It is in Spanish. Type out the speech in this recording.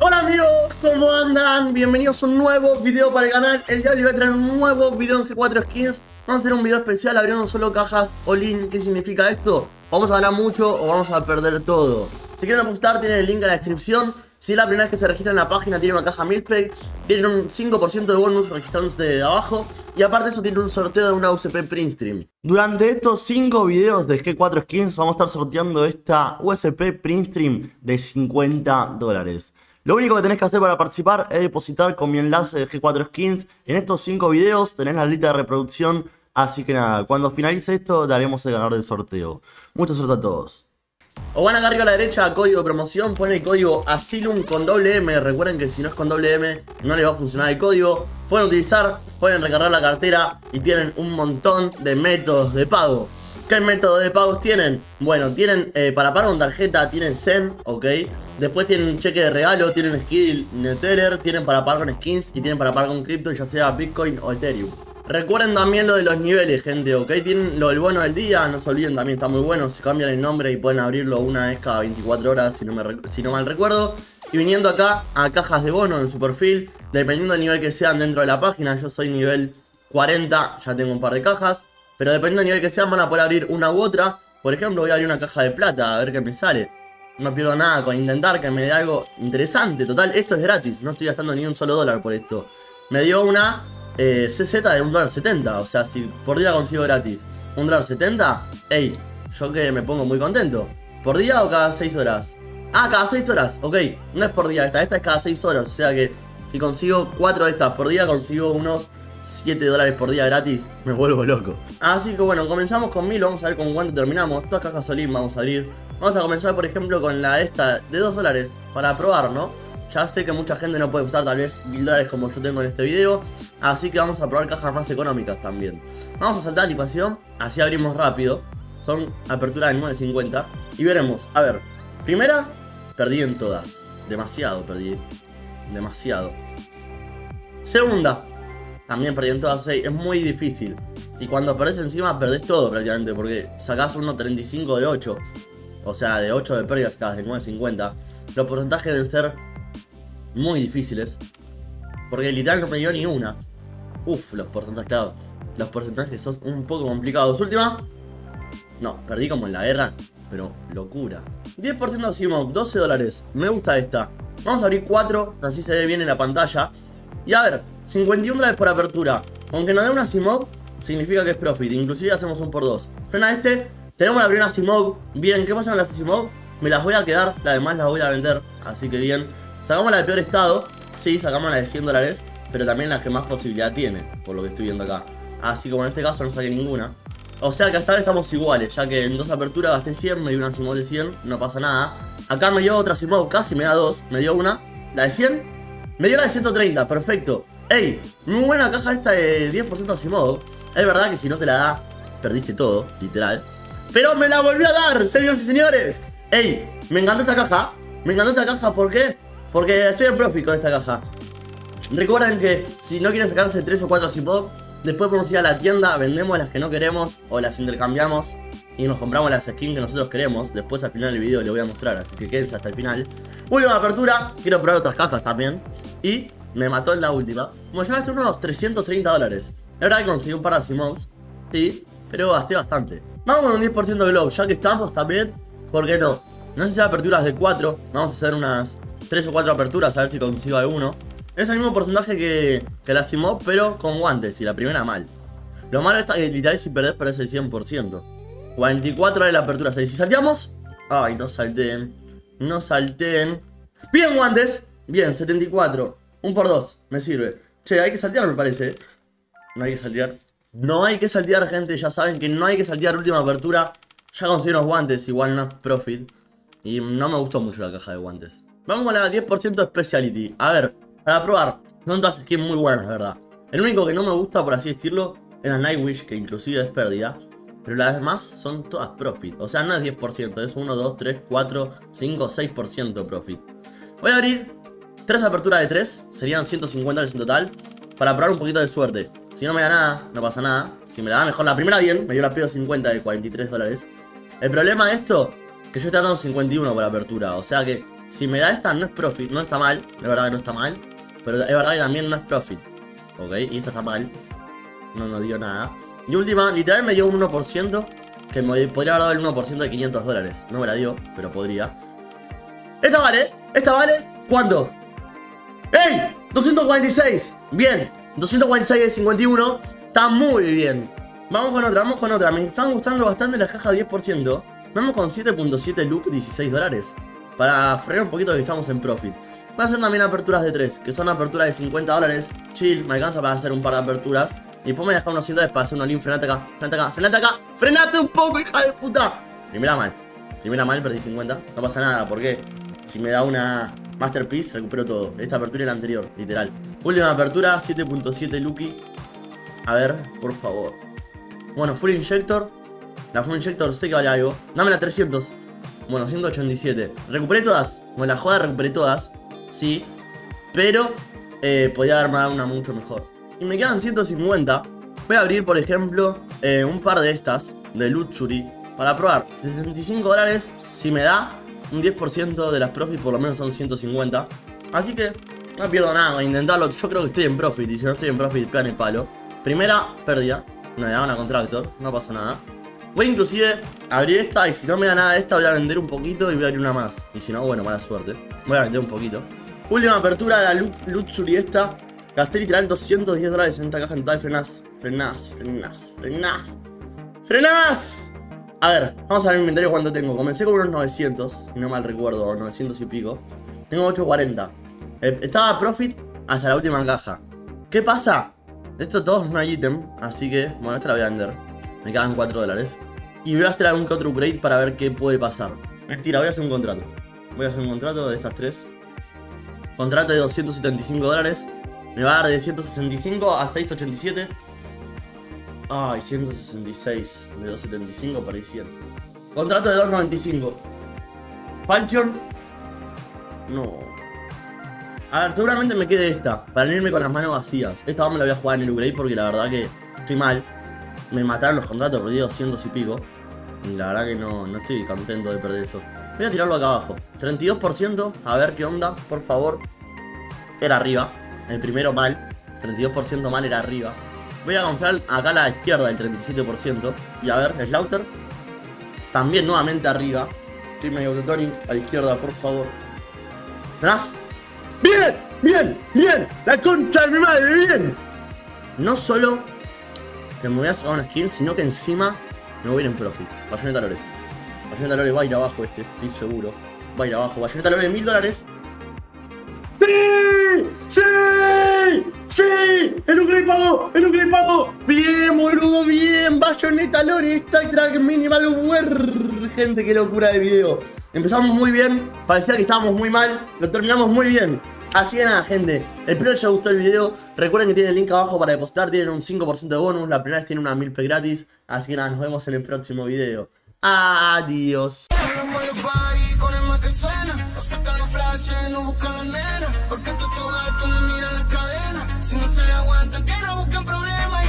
Hola amigos, ¿cómo andan? Bienvenidos a un nuevo video para el canal El día de hoy voy a traer un nuevo video en G4 Skins Vamos a hacer un video especial abriendo solo cajas all-in ¿Qué significa esto? ¿Vamos a ganar mucho o vamos a perder todo? Si quieren apostar tienen el link en la descripción si es la primera vez que se registran en la página, tienen una caja Milpay, tienen un 5% de bonus registrándose de abajo, y aparte eso tiene un sorteo de una USP Printstream. Durante estos 5 videos de G4 Skins vamos a estar sorteando esta USP Printstream de 50 dólares. Lo único que tenés que hacer para participar es depositar con mi enlace de G4 Skins. En estos 5 videos tenés la lista de reproducción, así que nada, cuando finalice esto daremos el ganador del sorteo. Mucha suerte a todos. O van acá arriba a la derecha, código de promoción, ponen el código Asylum con doble M. Recuerden que si no es con doble M, no les va a funcionar el código. Pueden utilizar, pueden recargar la cartera y tienen un montón de métodos de pago. ¿Qué métodos de pagos tienen? Bueno, tienen eh, para pagar con tarjeta, tienen Zen, ok. Después tienen cheque de regalo, tienen skill Nether, tienen para pagar con skins y tienen para pagar con cripto, ya sea Bitcoin o Ethereum. Recuerden también lo de los niveles, gente, ¿ok? Tienen lo del bono del día, no se olviden, también está muy bueno. Se cambian el nombre y pueden abrirlo una vez cada 24 horas, si no, me, si no mal recuerdo. Y viniendo acá a cajas de bono en su perfil, dependiendo del nivel que sean dentro de la página, yo soy nivel 40, ya tengo un par de cajas. Pero dependiendo del nivel que sean, van a poder abrir una u otra. Por ejemplo, voy a abrir una caja de plata, a ver qué me sale. No pierdo nada con intentar que me dé algo interesante. Total, esto es gratis, no estoy gastando ni un solo dólar por esto. Me dio una eh, CZ de un dólar 70. O sea, si por día consigo gratis un dólar 70, ey, yo que me pongo muy contento. ¿Por día o cada 6 horas? Ah, cada 6 horas, ok. No es por día, esta, esta es cada 6 horas. O sea que si consigo 4 de estas por día, consigo unos 7 dólares por día gratis. Me vuelvo loco. Así que bueno, comenzamos con 1000. Vamos a ver con cuánto terminamos. Todas cajas Solín vamos a abrir. Vamos a comenzar, por ejemplo, con la esta de 2 dólares. Para probar, ¿no? Ya sé que mucha gente no puede usar tal vez 1000 dólares como yo tengo en este video. Así que vamos a probar cajas más económicas también. Vamos a saltar la animación. Así abrimos rápido. Son aperturas de 9.50. Y veremos. A ver. Primera, perdí en todas. Demasiado perdí. Demasiado. Segunda. También perdí en todas 6. Es muy difícil. Y cuando perdés encima, perdés todo prácticamente. Porque sacás 1.35 de 8. O sea, de 8 de pérdidas cada de 9.50. Los porcentajes deben ser muy difíciles. Porque literal no me dio ni una. Uf, los porcentajes, claro. Los porcentajes son un poco complicados. Última. No, perdí como en la guerra. Pero locura. 10% de Simon, 12 dólares. Me gusta esta. Vamos a abrir 4, así se ve bien en la pantalla. Y a ver, 51 dólares por apertura. Aunque nos dé una Simov, significa que es profit. Inclusive hacemos un por 2. Frena este. Tenemos la primera Simov. Bien, ¿qué pasa con la Simov? Me las voy a quedar, la demás las voy a vender. Así que bien. Sacamos la de peor estado, sí, sacamos la de 100 dólares, pero también la que más posibilidad tiene, por lo que estoy viendo acá. Así como en este caso no saqué ninguna. O sea que hasta ahora estamos iguales, ya que en dos aperturas gasté 100, me dio una Simod de 100, no pasa nada. Acá me dio otra Simod, casi me da dos, me dio una. La de 100, me dio la de 130, perfecto. Ey, muy buena caja esta de 10% Simod. Es verdad que si no te la da, perdiste todo, literal. Pero me la volvió a dar, señores y señores. Ey, me encantó esta caja. Me encantó esta caja, ¿por qué? Porque estoy en profit con esta caja. Recuerden que si no quieren sacarse 3 o 4 Zipop, después podemos ir a la tienda, vendemos las que no queremos o las intercambiamos y nos compramos las skins que nosotros queremos. Después al final del video les voy a mostrar, así que quédense hasta el final. Última apertura, quiero probar otras cajas también. Y me mató en la última. Como ya gasté unos 330 dólares. La verdad que conseguí un par de Simons, sí, pero gasté bastante. Vamos con un 10% de glow, ya que estamos también, ¿por qué no? No sé si aperturas de 4, vamos a hacer unas 3 o 4 aperturas a ver si consigo alguno. Es el mismo porcentaje que, que la Simov, pero con guantes, y la primera mal. Lo malo está que literal si perdés perdés el 100%. 44 de la apertura 6. Si salteamos... Ay, no salten. No salten. Bien, guantes. Bien, 74. 1 por 2. Me sirve. Che, hay que saltear, me parece. No hay que saltear. No hay que saltear, gente. Ya saben que no hay que saltear última apertura. Ya conseguí unos guantes, igual no profit. Y no me gustó mucho la caja de guantes. Vamos con la 10% Speciality. A ver, para probar. Son todas skins muy buenas, verdad. El único que no me gusta, por así decirlo, es la Nightwish, que inclusive es pérdida. Pero las demás son todas profit. O sea, no es 10%, es 1, 2, 3, 4, 5, 6% profit. Voy a abrir 3 aperturas de 3. Serían 150 dólares en total. Para probar un poquito de suerte. Si no me da nada, no pasa nada. Si me la da mejor la primera bien, me dio la pedo 50 de 43 dólares. El problema de esto, que yo estoy dando 51 por apertura. O sea que Si me da esta no es profit, no está mal, de verdad que no está mal. Pero es verdad que también no es profit. Ok, y esta está mal. No nos dio nada. Y última, literal me dio un 1%. Que me podría haber dado el 1% de 500 dólares. No me la dio, pero podría. Esta vale, esta vale. ¿Cuánto? ¡Ey! 246. Bien. 246 de 51. Está muy bien. Vamos con otra, vamos con otra. Me están gustando bastante las cajas 10%. Vamos con 7.7 look, 16 dólares. Para frenar un poquito que estamos en profit. Voy a hacer también aperturas de 3, que son aperturas de 50 dólares. Chill, me alcanza para hacer un par de aperturas. Y después me dejar unos 100 dólares para hacer una link. Frenate acá, frenate acá, frenate acá. ¡Frenate un poco, hija de puta! Primera mal. Primera mal, perdí 50. No pasa nada, porque si me da una Masterpiece, recupero todo. Esta apertura y la anterior, literal. Última apertura, 7.7 Lucky. A ver, por favor. Bueno, Full Injector. La Full Injector sé que vale algo. Dame la 300. Bueno, 187. ¿Recuperé todas? Bueno, la joda recuperé todas. Sí. Pero eh, podía haberme dado una mucho mejor. Y me quedan 150. Voy a abrir, por ejemplo, eh, un par de estas. De Luxury. Para probar. 65 dólares. Si me da un 10% de las profits, por lo menos son 150. Así que no pierdo nada intentarlo. Yo creo que estoy en profit. Y si no estoy en profit, plan el palo. Primera pérdida. Me da una contractor, no pasa nada. Voy inclusive a abrir esta y si no me da nada de esta voy a vender un poquito y voy a abrir una más. Y si no, bueno, mala suerte. Voy a vender un poquito. Última apertura de la Luxury esta. Gasté literal 210 dólares en esta caja en total. Frenás, frenás, frenás, frenás. ¡Frenás! A ver, vamos a ver el inventario cuánto tengo. Comencé con unos 900, si no mal recuerdo, 900 y pico. Tengo 840. Eh, estaba profit hasta la última caja. ¿Qué pasa? Esto todo es una ítem, así que, bueno, esta la voy a vender. Me quedan 4 dólares. Y voy a hacer algún otro upgrade para ver qué puede pasar. Mentira, voy a hacer un contrato. Voy a hacer un contrato de estas tres. Contrato de 275 dólares. Me va a dar de 165 a 687. Ay, 166 de 275 para 100. Contrato de 295. Falchion. No. A ver, seguramente me quede esta, para irme con las manos vacías. Esta vamos la voy a jugar en el upgrade porque la verdad que estoy mal. Me mataron los contratos, perdí 200 y pico. Y la verdad que no, no estoy contento de perder eso. Voy a tirarlo acá abajo. 32%, a ver qué onda, por favor. Era arriba. El primero mal. 32% mal era arriba. Voy a confiar acá a la izquierda el 37%. Y a ver, Slaughter. También nuevamente arriba. Estoy medio Tony a la izquierda, por favor. Ras. ¡Bien! ¡Bien! ¡Bien! ¡La concha de mi madre! ¡Bien! No solo que me voy a sacar una skin, sino que encima me voy a ir en profit. Bayonetta Lore. Bayonetta Lore va a ir abajo este, estoy seguro. Va a ir abajo. Bayonetta Lore mil dólares. ¡Sí! ¡El upgrade pagó! ¡El upgrade pagó! ¡Bien, boludo! ¡Bien! Bayonetta Lore, Track Minimal Wear. Gente, qué locura de video. Empezamos muy bien, parecía que estábamos muy mal, lo terminamos muy bien. Así que nada, gente, espero que les haya gustado el video. Recuerden que tienen el link abajo para depositar, tienen un 5% de bonus, la primera vez tienen una milpe gratis. Así que nada, nos vemos en el próximo video. Adiós pero buscan problemas